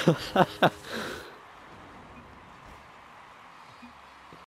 ハハハ。